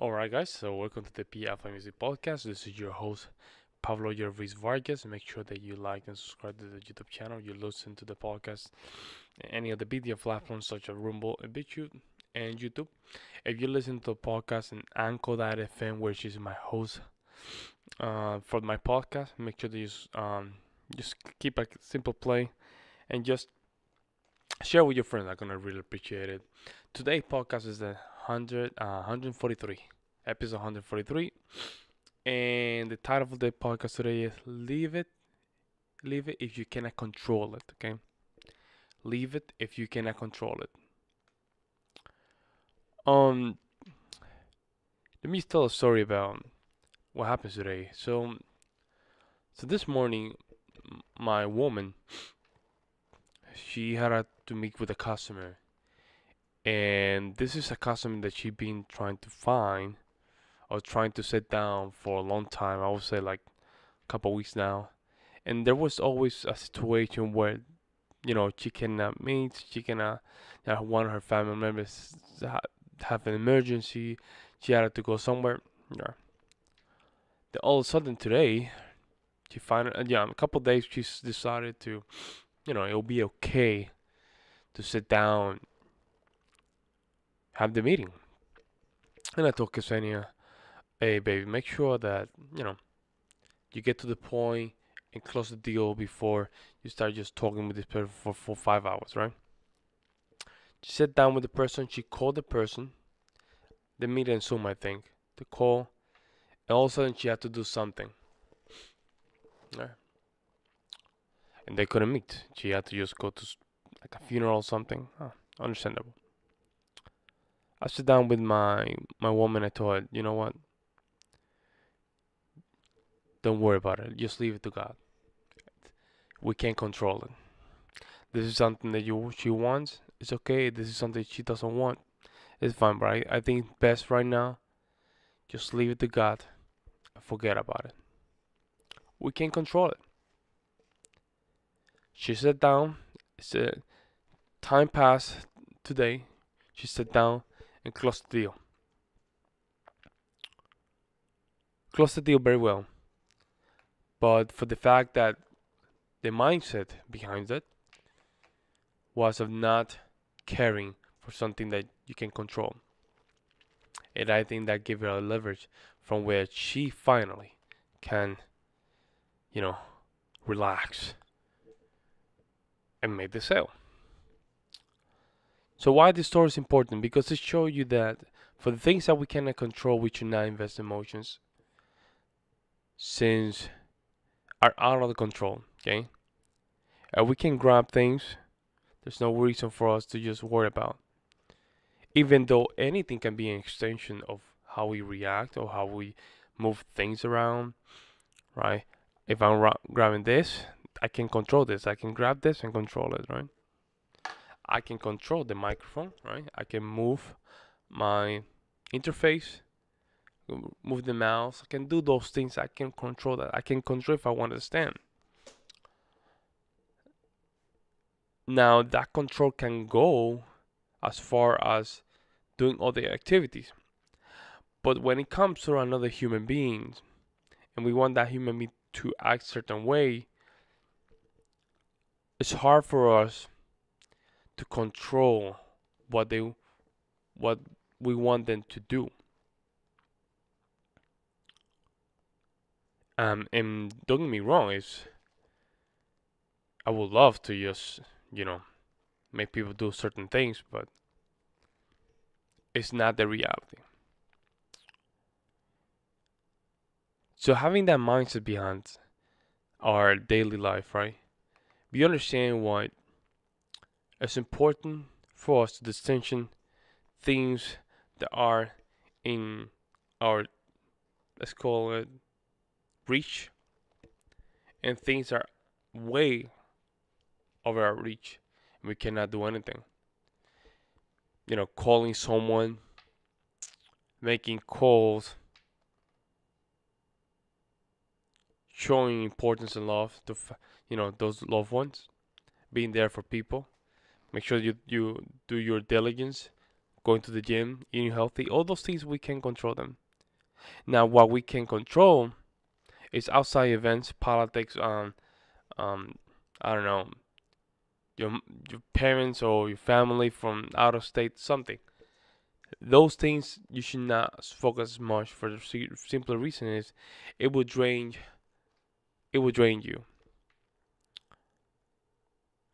Alright, guys, so welcome to the PFI Music Podcast. This is your host, Pablo J Ruiz Vargas. Make sure that you like and subscribe to the YouTube channel. You listen to the podcast, any of the video platforms such as Rumble and BitChute and YouTube. If you listen to the podcast in Anchor.fm, which is my host uh, for my podcast, make sure that you um, just keep a simple play and just share with your friends. I'm gonna really appreciate it. Today's podcast is the 100, uh, 143, episode 143, and the title of the podcast today is "Leave It, Leave It If You Cannot Control It." Okay, leave it if you cannot control it. Um, let me tell a story about what happens today. So, so this morning, my woman, she had to meet with a customer and this is a customer that she been trying to find or trying to sit down for a long time. I would say like a couple weeks now, and there was always a situation where you know she cannot meet, she cannot, you know, one of her family members have an emergency, she had to go somewhere. Yeah. Then all of a sudden today, she find uh, yeah, in a couple days she's decided to, you know, it'll be okay to sit down have the meeting. And I told Ksenia, hey, baby, make sure that, you know, you get to the point and close the deal before you start just talking with this person for, for five hours, right? She sat down with the person, she called the person, the meeting in Zoom, I think, the call, and all of a sudden she had to do something. Yeah. And they couldn't meet. She had to just go to like a funeral or something. Understandable. I sit down with my my woman. I told her, you know what? Don't worry about it. Just leave it to God. We can't control it. This is something that you she wants. It's okay. This is something she doesn't want. It's fine, but I, think best right now, just leave it to God. And forget about it. We can't control it. She sat down. Said, uh, time passed today. She sat down and closed the deal. Closed the deal very well. But for the fact that the mindset behind it was of not caring for something that you can control. And I think that gave her a leverage from where she finally can, you know, relax and make the sale. So why this story is important? Because it shows you that for the things that we cannot control, we should not invest emotions, since are out of the control. Okay, and we can grab things. There's no reason for us to just worry about. Even though anything can be an extension of how we react or how we move things around, right? If I'm ra- grabbing this, I can control this. I can grab this and control it, right? I can control the microphone, right? I can move my interface, move the mouse. I can do those things. I can control that. I can control if I want to stand. Now that control can go as far as doing other activities. But when it comes to another human being and we want that human being to act certain way, it's hard for us to control what they what we want them to do. Um, and don't get me wrong, is I would love to just you know make people do certain things, but it's not the reality. So having that mindset behind our daily life, right? We understand what it's important for us to distinction things that are in our let's call it reach and things are way over our reach and we cannot do anything you know calling someone making calls showing importance and love to you know those loved ones being there for people Make sure you you do your diligence, going to the gym, eating healthy, all those things we can control them. Now, what we can control is outside events, politics, um, um, I don't know, your your parents or your family from out of state, something. Those things you should not focus much for the simple reason is it will drain it will drain you.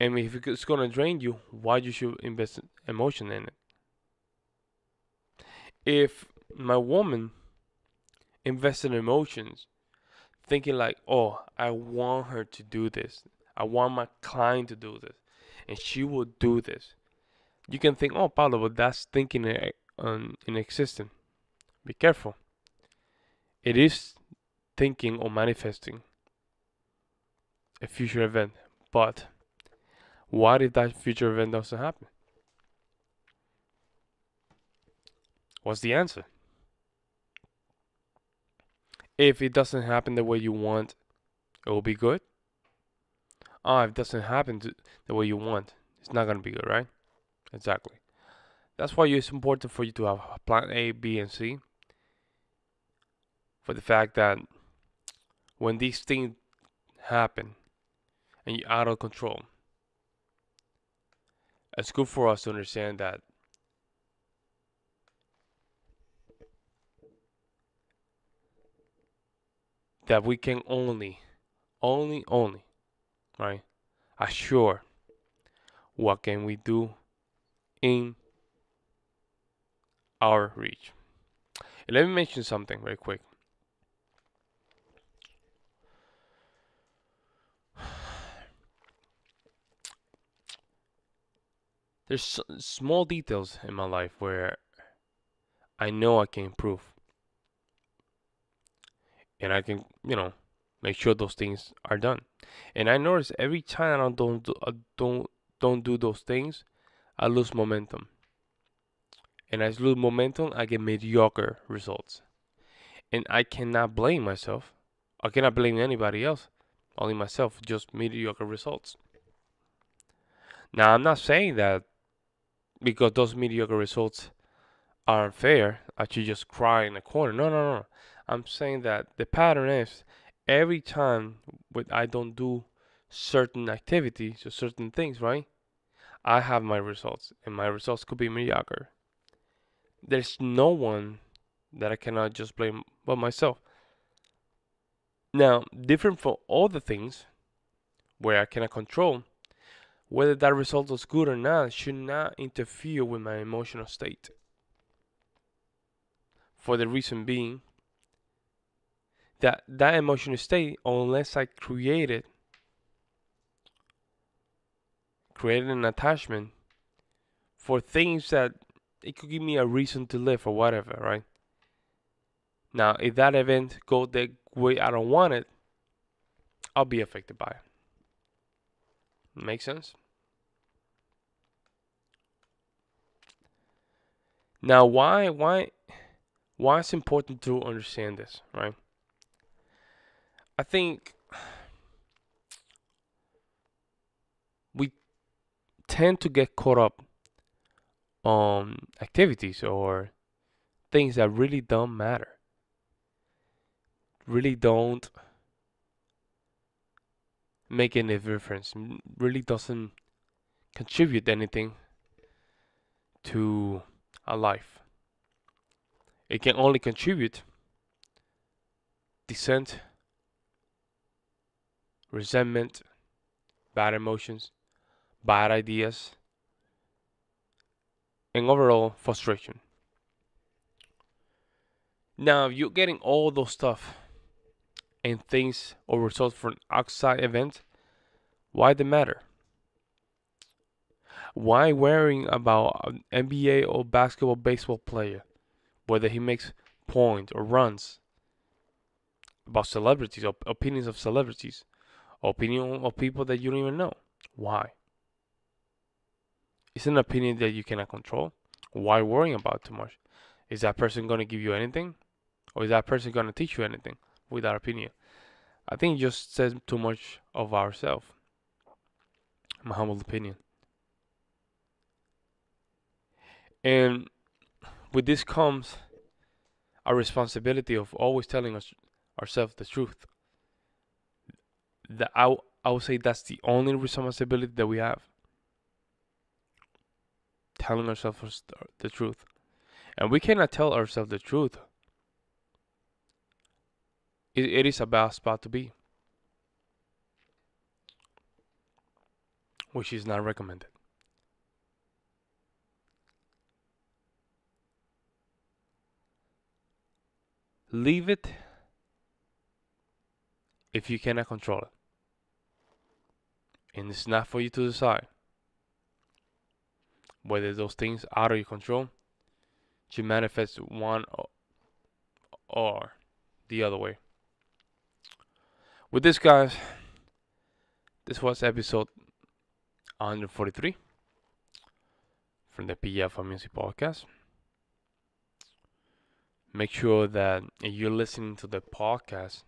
And if it's gonna drain you, why you should invest emotion in it? If my woman invested in emotions, thinking like, oh, I want her to do this. I want my client to do this, and she will do this. You can think, oh, Pablo, but that's thinking in, um, in existence. Be careful. It is thinking or manifesting a future event, but what if that future event doesn't happen? What's the answer? If it doesn't happen the way you want, it will be good. Ah, if it doesn't happen to the way you want, it's not gonna be good, right? Exactly. That's why it's important for you to have plan A, B, and C. For the fact that when these things happen and you're out of control, it's good for us to understand that that we can only, only, only, right, assure what can we do in our reach. And let me mention something very quick. There's small details in my life where I know I can improve and I can, you know, make sure those things are done. And I notice every time I don't do, I don't don't do those things, I lose momentum. And as I lose momentum, I get mediocre results. And I cannot blame myself. I cannot blame anybody else. Only myself, just mediocre results. Now, I'm not saying that because those mediocre results are unfair. I should just cry in a corner. No, no, no. I'm saying that the pattern is every time when I don't do certain activities or certain things, right? I have my results, and my results could be mediocre. There's no one that I cannot just blame but myself. Now, different from all the things where I cannot control, whether that result was good or not should not interfere with my emotional state. For the reason being, that that emotional state unless I created created an attachment for things that it could give me a reason to live or whatever, right? Now, if that event go the way I don't want it, I'll be affected by it. Make sense? Now, why why why it's important to understand this, right? I think we tend to get caught up on activities or things that really don't matter. Really don't make any difference. Really doesn't contribute anything to a life. It can only contribute dissent resentment, bad emotions, bad ideas, and overall frustration. Now, if you're getting all those stuff and things or results from outside event. Why they matter? Why worrying about an NBA or basketball, baseball player, whether he makes points or runs? About celebrities, op- opinions of celebrities opinion of people that you don't even know. Why? It's an opinion that you cannot control. Why worrying about too much? Is that person going to give you anything? Or is that person going to teach you anything with that opinion? I think it just says too much of ourselves. My humble opinion. And with this comes our responsibility of always telling us ourselves the truth. That I, I would say that's the only responsibility that we have. Telling ourselves the truth. And we cannot tell ourselves the truth. it, it is a bad spot to be. Which is not recommended. Leave it if you cannot control it. And it's not for you to decide whether those things out of your control to manifest one or the other way. With this, guys, this was episode 143 from the PF Music Podcast make sure that you're listening to the podcast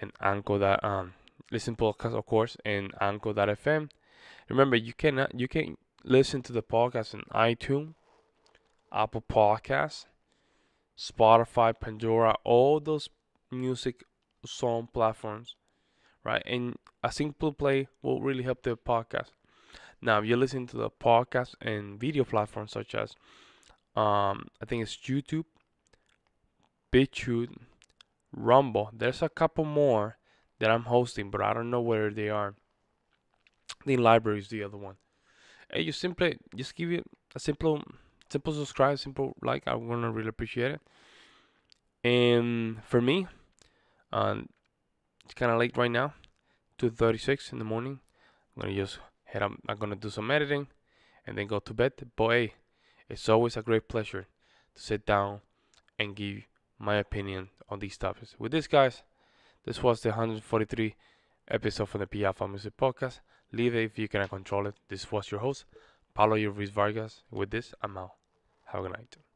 and Anchor that um listen podcast of course in Anchor.fm. Remember you cannot you can listen to the podcast in iTunes, Apple Podcasts, Spotify, Pandora, all those music song platforms, right? And a simple play will really help the podcast. Now, if you're listening to the podcast and video platforms such as um, I think it's YouTube, BitChute, Rumble. There's a couple more that I'm hosting, but I don't know where they are. The LBRY is the other one. And you simply just give it a simple, simple subscribe, simple like. I'm gonna really appreciate it. And for me, um, it's kind of late right now, 2:36 in the morning. I'm gonna just head up. I'm gonna do some editing, and then go to bed. But hey, it's always a great pleasure to sit down and give my opinion on these topics. With this, guys, this was the 143 episode from the P Alpha Music Podcast. Leave it if you cannot control it. This was your host, Pablo Ruiz Vargas. With this, I'm out. Have a good night.